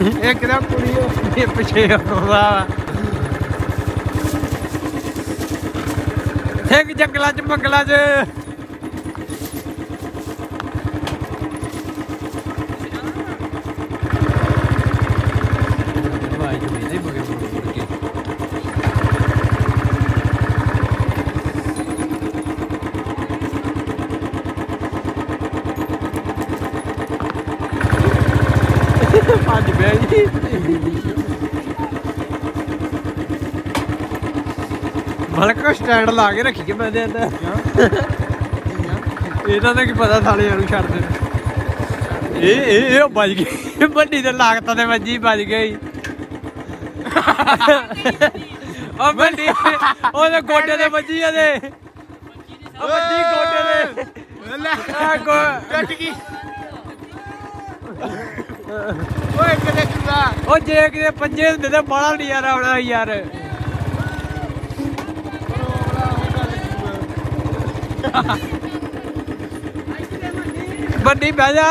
ਇਹ ਕਿਹੜਾ ਕੁੜੀ ਇਹ ਪਿੱਛੇ ਆਉਂਦਾ ਇੱਕ ਜੰਗਲਾਂ ਚ ਮੰਗਲਾਂ ਚ। ਮਲਕ ਸਟੈਂਡ ਲਾ ਕੇ ਰੱਖੀ ਕੇ ਮੈਂ ਦੇ ਅੰਦਰ। ਇਹਨਾਂ ਦਾ ਕੀ ਪਤਾ ਸਾਲੇ ਨੂੰ ਛੱਡ ਦੇ ਇਹ ਇਹ ਇਹ ਵੱਜ ਗਈ। ਵੱਡੀ ਤੇ ਲਾਗਤਾਂ ਤੇ ਵੱਜੀ ਵੱਜ ਗਈ ਉਹ ਵੱਡੀ ਉਹਦੇ ਗੋਡੇ ਤੇ ਵੱਜੀ ਇਹਦੇ ਉਹ ਵੱਜੀ ਗੋਡੇ ਤੇ ਲੈ। ਕੱਟ ਗਈ। ਓਏ ਚੁਗਾ ਉਹ ਜੇ ਕਿਤੇ ਪੰਜੇ ਹੁੰਦੇ ਤੇ ਨਹੀਂ ਯਾਰ ਆਉਣਾ ਯਾਰ। ਵੱਡੀ ਬਹਿ ਜਾ।